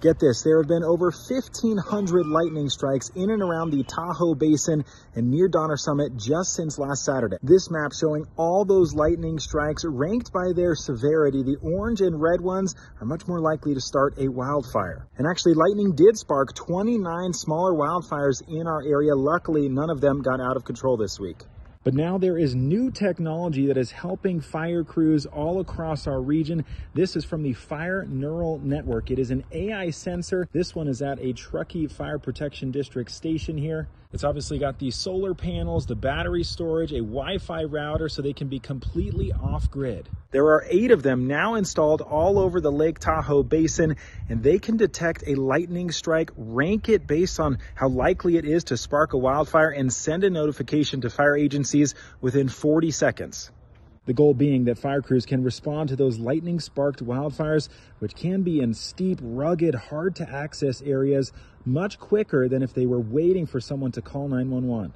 Get this, there have been over 1,500 lightning strikes in and around the Tahoe Basin and near Donner Summit just since last Saturday. This map showing all those lightning strikes ranked by their severity. The orange and red ones are much more likely to start a wildfire. And actually, lightning did spark 29 smaller wildfires in our area. Luckily, none of them got out of control this week. But now there is new technology that is helping fire crews all across our region. This is from the Fire Neural Network. It is an AI sensor. This one is at a Truckee Fire Protection District station here. It's obviously got the solar panels, the battery storage, a Wi-Fi router so they can be completely off grid. There are eight of them now installed all over the Lake Tahoe basin and they can detect a lightning strike, rank it based on how likely it is to spark a wildfire and send a notification to fire agencies within 40 seconds. The goal being that fire crews can respond to those lightning sparked wildfires, which can be in steep, rugged, hard to access areas much quicker than if they were waiting for someone to call 911.